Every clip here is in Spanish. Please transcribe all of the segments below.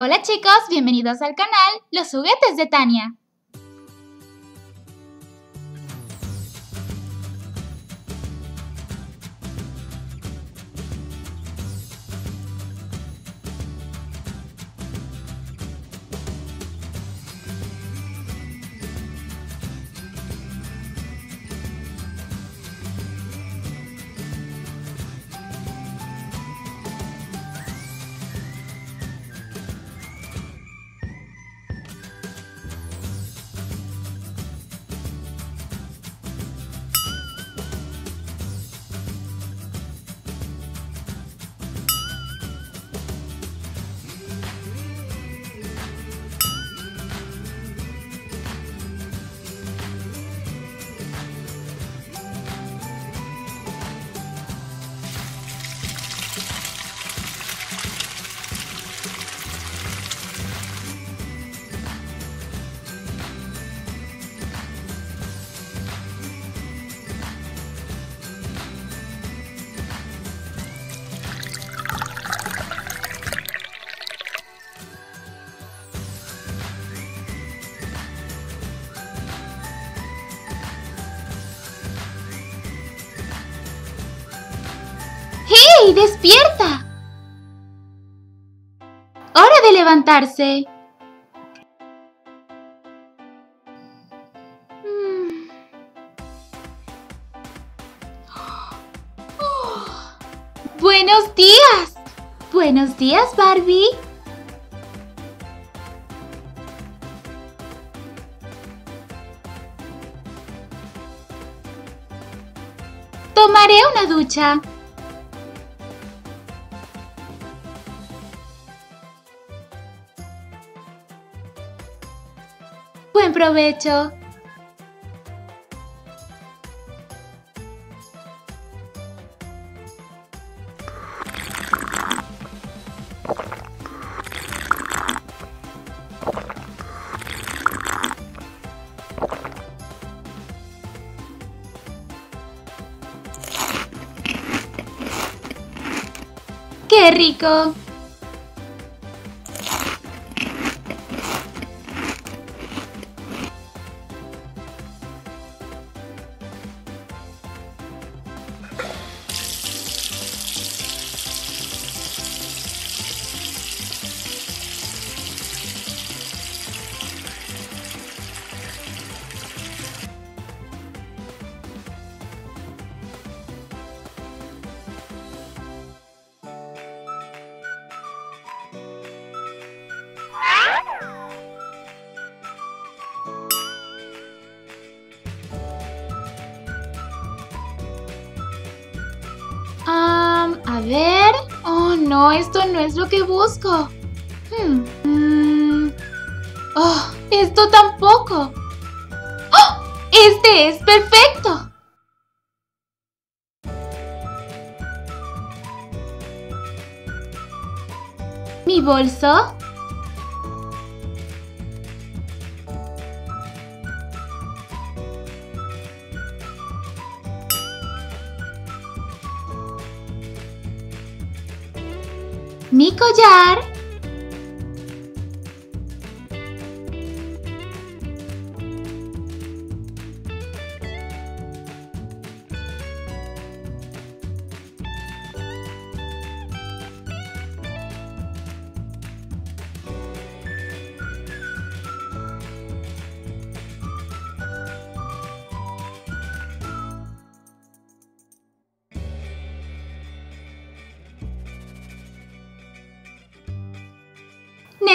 Hola chicos, bienvenidos al canal Los juguetes de Tania. ¡Despierta! ¡Hora de levantarse! Mm. ¡Buenos días! ¡Buenos días, Barbie! Tomaré una ducha. Buen provecho. ¡Qué rico! Um, a ver. Oh, no, esto no es lo que busco. Hmm, mm. Oh, esto tampoco. ¡Oh! Este es perfecto. ¿Mi bolso? Mi collar.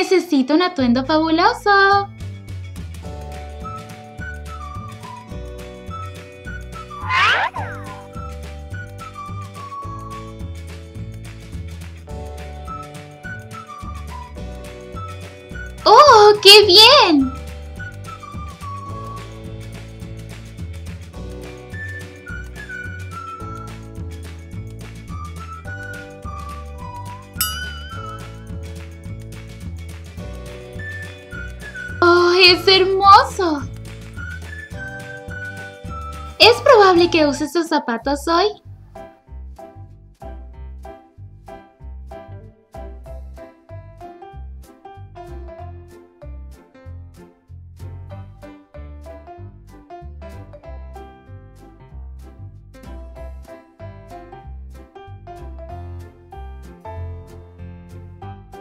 Necesito un atuendo fabuloso. ¡Oh, qué bien! ¡Es hermoso! ¿Es probable que use sus zapatos hoy?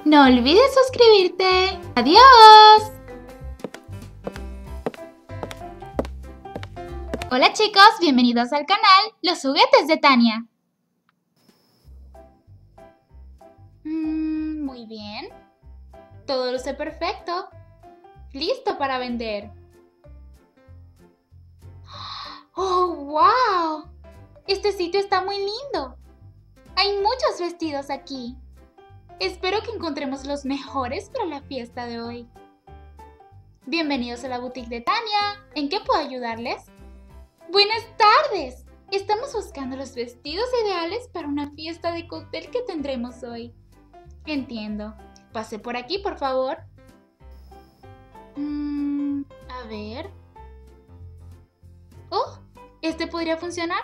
No olvides suscribirte. ¡Adiós! Hola chicos, bienvenidos al canal Los juguetes de Tania. Mm, muy bien. Todo luce perfecto. Listo para vender. ¡Oh, wow! Este sitio está muy lindo. Hay muchos vestidos aquí. Espero que encontremos los mejores para la fiesta de hoy. Bienvenidos a la boutique de Tania. ¿En qué puedo ayudarles? Buenas tardes. Estamos buscando los vestidos ideales para una fiesta de cóctel que tendremos hoy. Entiendo. Pase por aquí, por favor. Mm, a ver. Oh, este podría funcionar.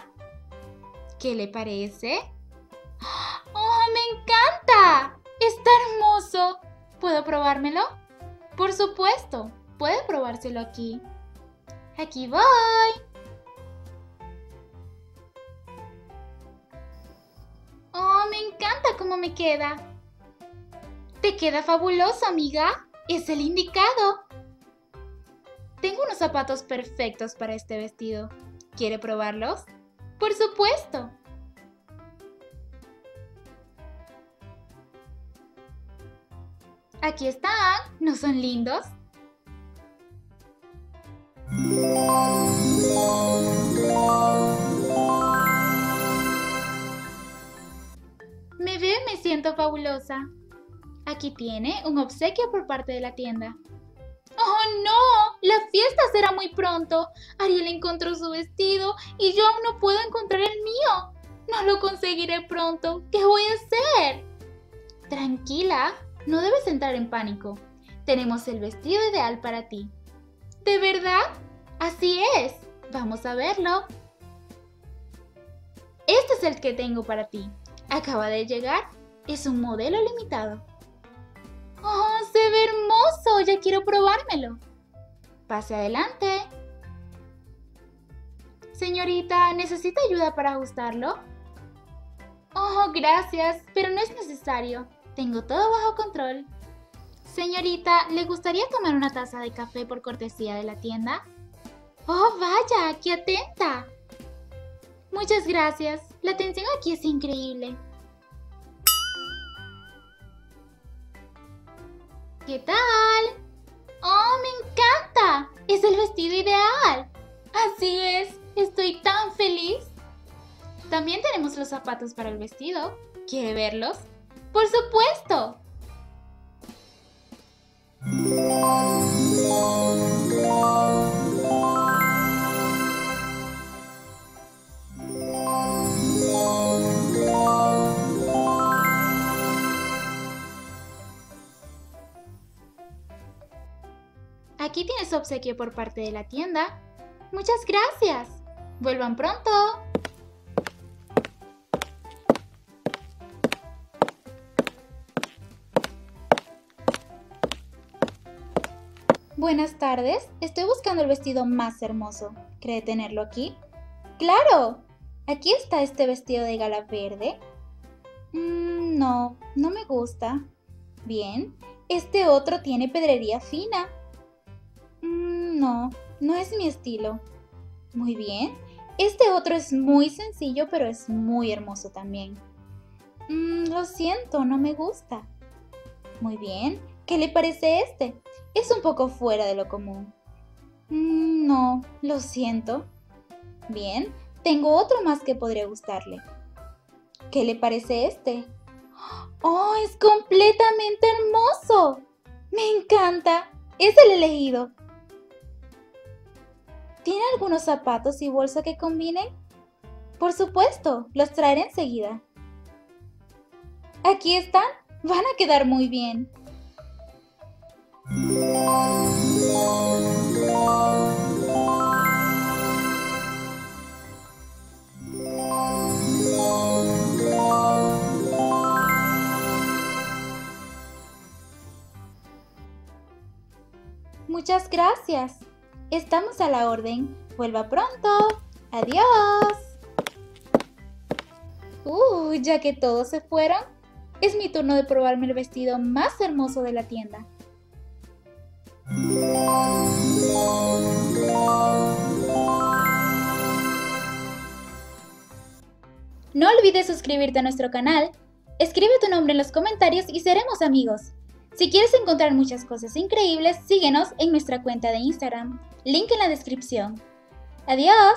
¿Qué le parece? ¡Oh, me encanta! ¡Está hermoso! ¿Puedo probármelo? Por supuesto, puede probárselo aquí. Aquí voy. Cómo me queda! Te queda fabuloso, amiga. Es el indicado. Tengo unos zapatos perfectos para este vestido. ¿Quiere probarlos? Por supuesto. Aquí están. ¿No son lindos? Siento fabulosa. Aquí tiene un obsequio por parte de la tienda. ¡Oh, no! La fiesta será muy pronto. Ariel encontró su vestido y yo aún no puedo encontrar el mío. No lo conseguiré pronto. ¿Qué voy a hacer? Tranquila, no debes entrar en pánico. Tenemos el vestido ideal para ti. ¿De verdad? Así es. Vamos a verlo. Este es el que tengo para ti. Acaba de llegar. Es un modelo limitado. ¡Oh, se ve hermoso! Ya quiero probármelo. Pase adelante. Señorita, ¿necesita ayuda para ajustarlo? Oh, gracias, pero no es necesario. Tengo todo bajo control. Señorita, ¿le gustaría tomar una taza de café por cortesía de la tienda? Oh, vaya, qué atenta. Muchas gracias. La atención aquí es increíble. ¿Qué tal? ¡Oh, me encanta! Es el vestido ideal. Así es, estoy tan feliz. También tenemos los zapatos para el vestido. ¿Quiere verlos? ¡Por supuesto! Obsequio por parte de la tienda. Muchas gracias. Vuelvan pronto. Buenas tardes. Estoy buscando el vestido más hermoso. ¿Cree tenerlo aquí? ¡Claro! Aquí está este vestido de gala verde. Mm, no, no me gusta. Bien. Este otro tiene pedrería fina. No, no es mi estilo. Muy bien. Este otro es muy sencillo, pero es muy hermoso también. Mm, lo siento, no me gusta. Muy bien. ¿Qué le parece este? Es un poco fuera de lo común. Mm, no, lo siento. Bien, tengo otro más que podría gustarle. ¿Qué le parece este? ¡Oh, es completamente hermoso! Me encanta. Es el elegido. ¿Tiene algunos zapatos y bolsa que combinen? Por supuesto, los traeré enseguida. Aquí están, van a quedar muy bien. Muchas gracias. Estamos a la orden. Vuelva pronto. Adiós. Uh, ya que todos se fueron, es mi turno de probarme el vestido más hermoso de la tienda. No olvides suscribirte a nuestro canal, escribe tu nombre en los comentarios y seremos amigos. Si quieres encontrar muchas cosas increíbles, síguenos en nuestra cuenta de Instagram, link en la descripción. ¡Adiós!